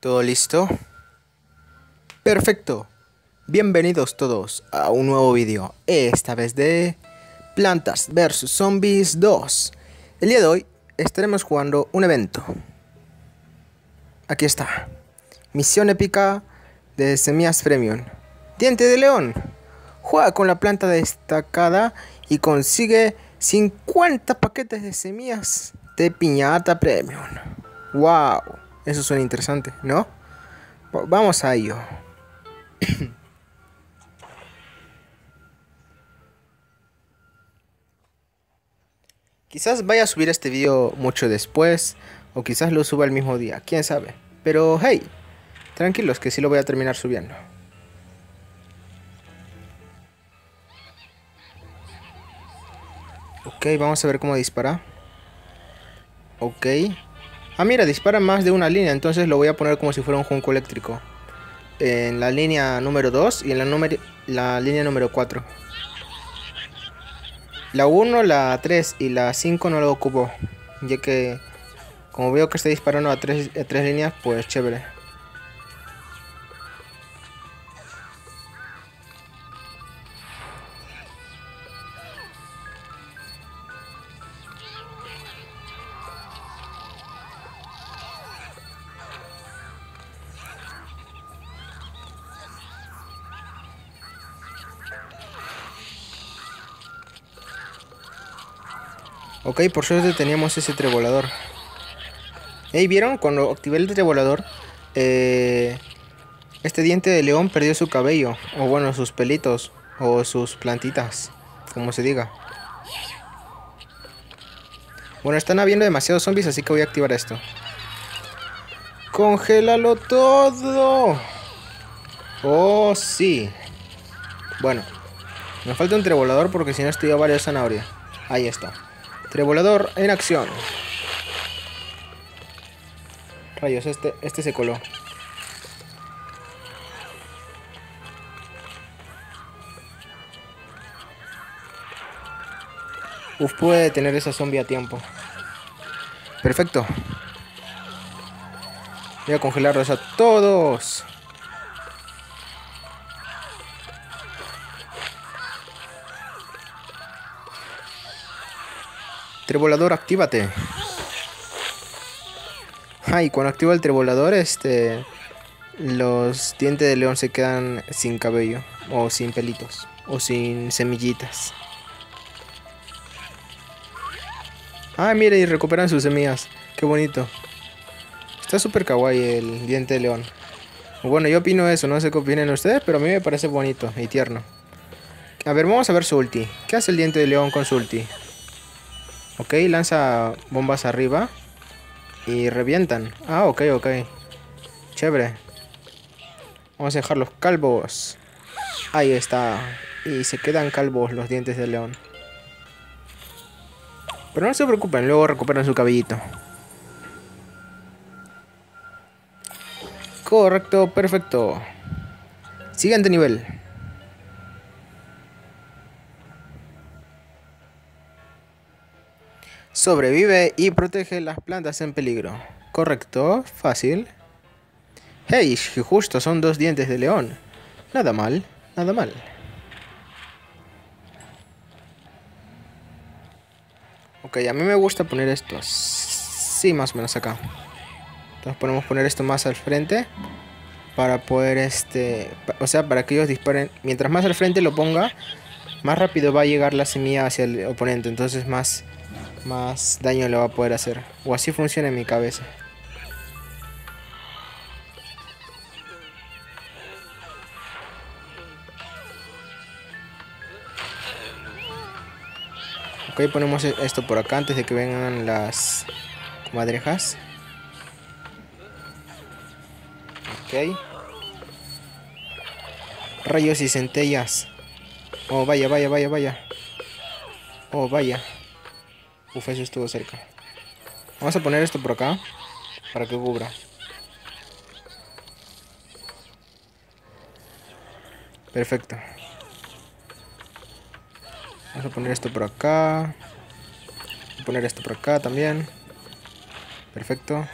¿Todo listo? Perfecto. Bienvenidos todos a un nuevo vídeo, esta vez de Plantas vs Zombies 2. El día de hoy estaremos jugando un evento. Aquí está. Misión épica de Semillas Premium. Diente de león. Juega con la planta destacada y consigue 50 paquetes de semillas de piñata premium. ¡Wow! Eso suena interesante, ¿no? Vamos a ello. quizás vaya a subir este video mucho después, o quizás lo suba el mismo día, quién sabe. Pero hey, tranquilos que sí lo voy a terminar subiendo. Ok, vamos a ver cómo dispara. Ok. Ah, mira, dispara más de una línea, entonces lo voy a poner como si fuera un junco eléctrico. En la línea número 2 y en la, la línea número 4. La 1, la 3 y la 5 no lo ocupo. Ya que como veo que está disparando a 3 a tres líneas, pues chévere. Ok, por suerte teníamos ese trebolador. Ey, ¿vieron? Cuando activé el trebolador, eh, este diente de león perdió su cabello. O bueno, sus pelitos. O sus plantitas. Como se diga. Bueno, están habiendo demasiados zombies, así que voy a activar esto. ¡Congélalo todo! Oh, sí. Bueno, me falta un trebolador porque si no estoy a varios zanahoria. Ahí está. Trebolador en acción. Rayos, este, este se coló. Uf, puede tener esa zombie a tiempo. Perfecto. Voy a congelarlos a todos. Trebolador, actívate. Ay, cuando activa el trebolador, este. Los dientes de león se quedan sin cabello. O sin pelitos. O sin semillitas. Ah, mire, y recuperan sus semillas. Qué bonito. Está súper kawaii el diente de león. Bueno, yo opino eso, no sé qué opinen ustedes, pero a mí me parece bonito y tierno. A ver, vamos a ver su ulti. ¿Qué hace el diente de león con su ulti? Ok, lanza bombas arriba. Y revientan. Ah, ok, ok. Chévere. Vamos a dejar los calvos. Ahí está. Y se quedan calvos los dientes del león. Pero no se preocupen, luego recuperan su cabellito. Correcto, perfecto. Siguiente nivel. Sobrevive y protege las plantas en peligro. Correcto, fácil. Hey, justo son dos dientes de león. Nada mal, nada mal. Ok, a mí me gusta poner esto. Sí, más o menos acá. Entonces podemos poner esto más al frente. Para poder, este... O sea, para que ellos disparen. Mientras más al frente lo ponga, más rápido va a llegar la semilla hacia el oponente. Entonces más más daño le va a poder hacer. O así funciona en mi cabeza. Ok, ponemos esto por acá antes de que vengan las madrejas. Ok. Rayos y centellas. Oh, vaya, vaya, vaya, vaya. Oh, vaya. Uf, eso estuvo cerca. Vamos a poner esto por acá. Para que cubra. Perfecto. Vamos a poner esto por acá. Voy a poner esto por acá también. Perfecto.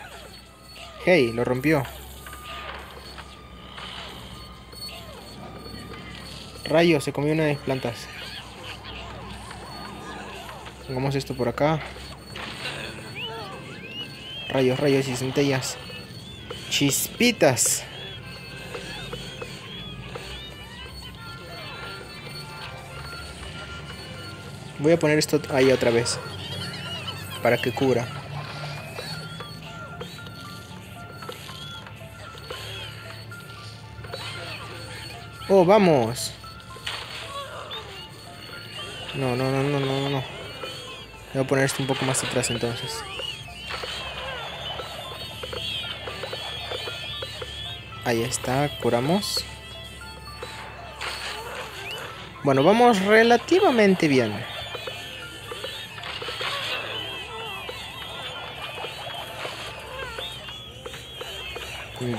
Hey, lo rompió. Rayo, se comió una de mis plantas. Pongamos esto por acá. Rayos, rayos y centellas. Chispitas. Voy a poner esto ahí otra vez. Para que cubra. Oh, vamos. No, no, no, no, no, no. Voy a poner esto un poco más atrás entonces. Ahí está, curamos. Bueno, vamos relativamente bien.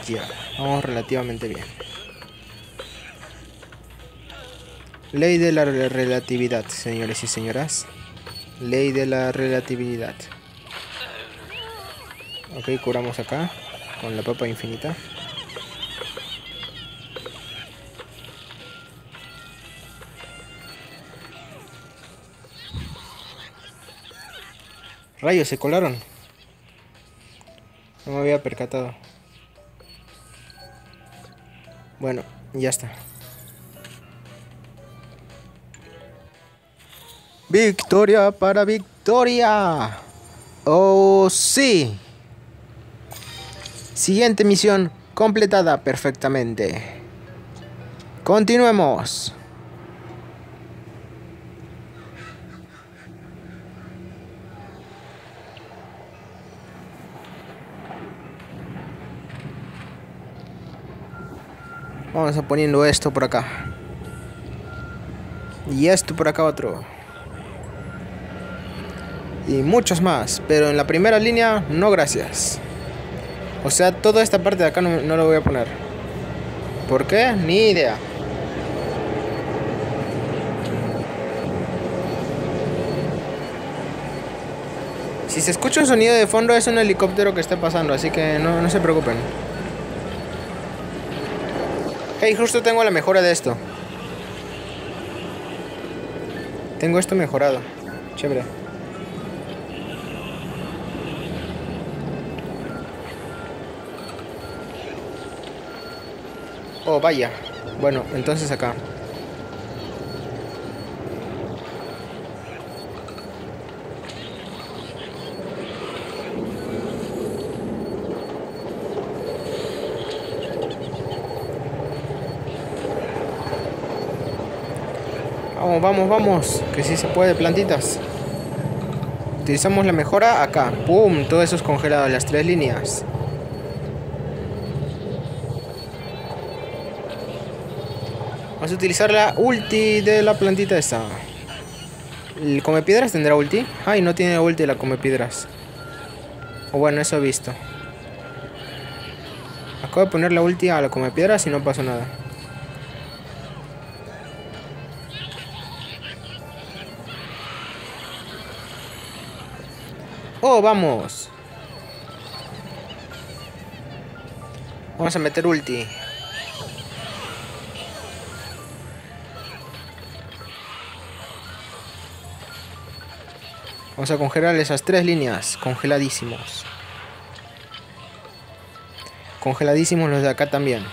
Ya, vamos relativamente bien. Ley de la relatividad, señores y señoras. Ley de la relatividad. Ok, curamos acá con la papa infinita. Rayos, se colaron. No me había percatado. Bueno, ya está. Victoria para Victoria. Oh, sí. Siguiente misión completada perfectamente. Continuemos. Vamos a poniendo esto por acá. Y esto por acá otro. Y muchos más. Pero en la primera línea, no gracias. O sea, toda esta parte de acá no, no lo voy a poner. ¿Por qué? Ni idea. Si se escucha un sonido de fondo es un helicóptero que está pasando, así que no, no se preocupen. Hey, justo tengo la mejora de esto. Tengo esto mejorado. Chévere. Vaya. Bueno, entonces acá. Vamos, vamos, vamos. Que sí se puede, plantitas. Utilizamos la mejora acá. ¡Pum! Todo eso es congelado, las tres líneas. Vamos a utilizar la ulti de la plantita esta. ¿El come piedras tendrá ulti? Ay, no tiene ulti la come piedras. O bueno, eso he visto. Acabo de poner la ulti a la come piedras y no pasó nada. Oh, vamos. Vamos a meter ulti. Vamos a congelar esas tres líneas. Congeladísimos. Congeladísimos los de acá también.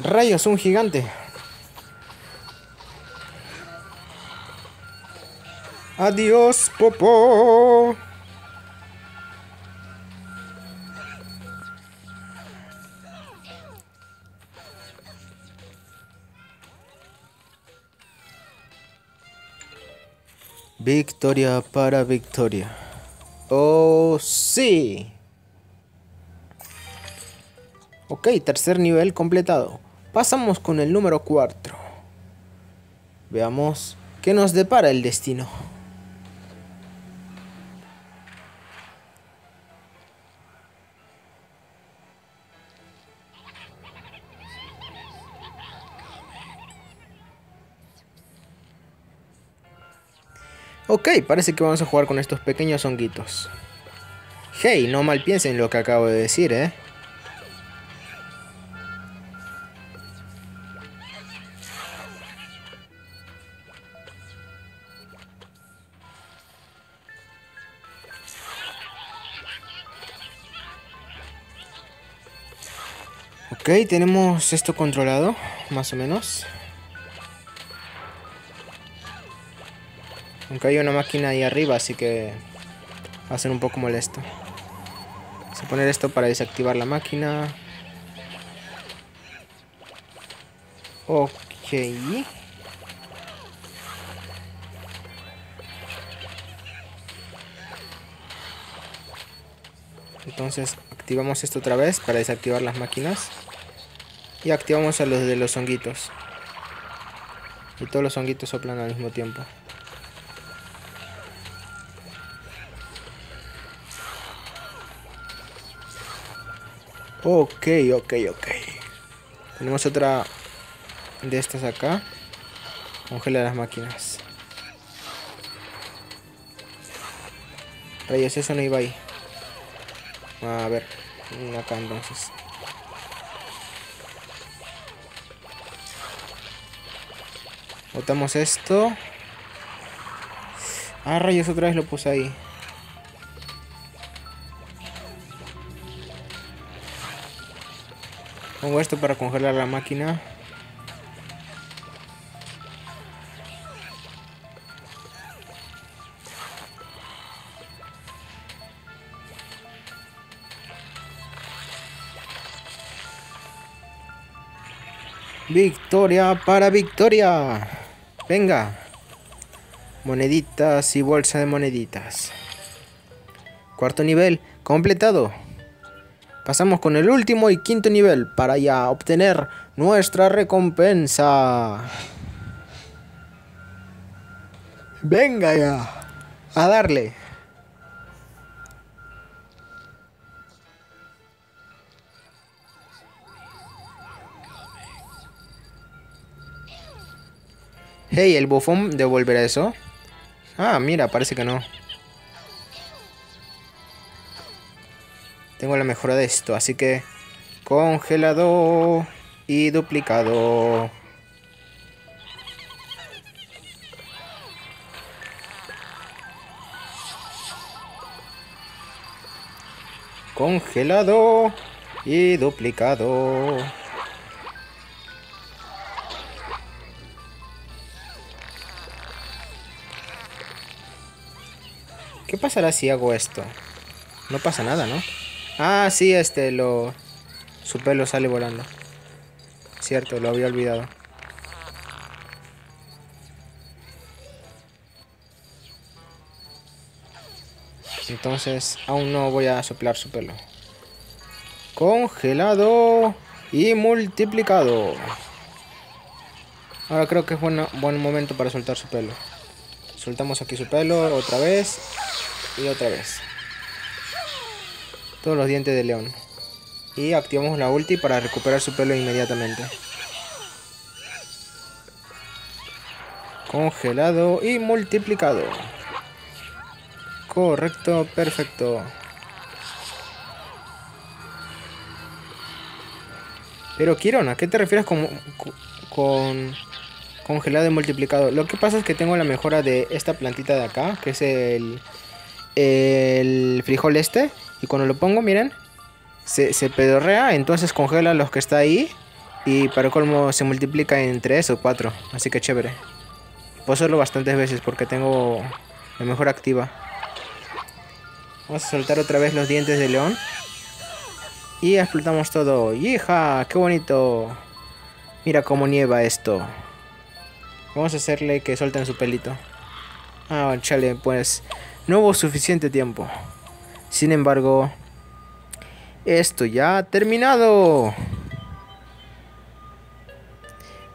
Rayos, un gigante. Adiós, Popo. Victoria para Victoria. Oh, sí. Ok, tercer nivel completado. Pasamos con el número 4. Veamos qué nos depara el destino. Ok, parece que vamos a jugar con estos pequeños honguitos. Hey, no mal piensen lo que acabo de decir, ¿eh? Ok, tenemos esto controlado, más o menos. Aunque hay una máquina ahí arriba, así que va a ser un poco molesto. Vamos a poner esto para desactivar la máquina. Ok. Entonces activamos esto otra vez para desactivar las máquinas. Y activamos a los de los honguitos. Y todos los honguitos soplan al mismo tiempo. Ok, ok, ok. Tenemos otra de estas acá. Congela las máquinas. Reyes, eso no iba ahí. A ver, acá entonces. Botamos esto. Ah, rayos, otra vez lo puse ahí. Pongo esto para congelar la máquina. Victoria para Victoria. Venga. Moneditas y bolsa de moneditas. Cuarto nivel completado. Pasamos con el último y quinto nivel para ya obtener nuestra recompensa. Venga ya. A darle. Hey, ¿el bufón devolverá eso? Ah, mira, parece que no. Tengo la mejora de esto, así que... Congelado y duplicado. Congelado y duplicado. ¿Qué pasará si hago esto? No pasa nada, ¿no? Ah, sí, este, lo... Su pelo sale volando. Cierto, lo había olvidado. Entonces, aún no voy a soplar su pelo. Congelado y multiplicado. Ahora creo que es buen, buen momento para soltar su pelo. Soltamos aquí su pelo otra vez y otra vez todos los dientes de león. Y activamos la ulti para recuperar su pelo inmediatamente. Congelado y multiplicado. Correcto, perfecto. Pero Kiron, ¿a qué te refieres con, con congelado y multiplicado? Lo que pasa es que tengo la mejora de esta plantita de acá, que es el, el frijol este. Y cuando lo pongo, miren, se, se pedorrea, entonces congela los que está ahí. Y para colmo se multiplica en 3 o 4. Así que chévere. Puedo hacerlo bastantes veces porque tengo la mejor activa. Vamos a soltar otra vez los dientes de león. Y explotamos todo. ¡Hija! ¡Qué bonito! Mira cómo nieva esto. Vamos a hacerle que suelten su pelito. Ah, chale, pues no hubo suficiente tiempo. Sin embargo, esto ya ha terminado.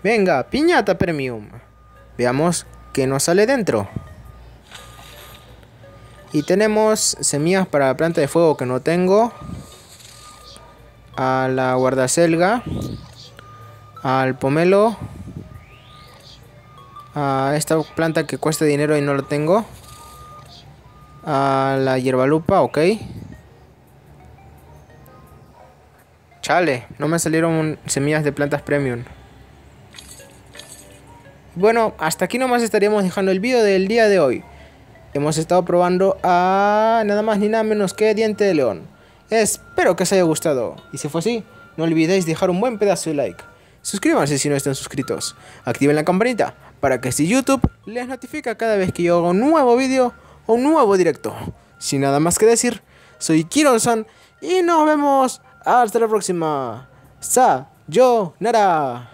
Venga, piñata premium. Veamos qué nos sale dentro. Y tenemos semillas para la planta de fuego que no tengo. A la guardaselga. Al pomelo. A esta planta que cuesta dinero y no lo tengo. A la hierbalupa, ok. Chale, no me salieron semillas de plantas premium. Bueno, hasta aquí nomás estaríamos dejando el vídeo del día de hoy. Hemos estado probando a nada más ni nada menos que diente de león. Espero que os haya gustado. Y si fue así, no olvidéis dejar un buen pedazo de like. Suscríbanse si no están suscritos. Activen la campanita para que si YouTube les notifica cada vez que yo hago un nuevo vídeo un nuevo directo. Sin nada más que decir, soy Kiron-san y nos vemos hasta la próxima. Sa, yo, nara.